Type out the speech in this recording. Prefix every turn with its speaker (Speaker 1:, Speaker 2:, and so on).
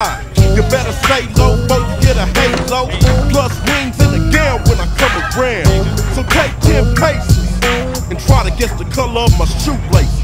Speaker 1: You better stay low, you get a halo. Plus wings in the gown when I come around. So take 10 paces and try to guess the color of my shoelaces.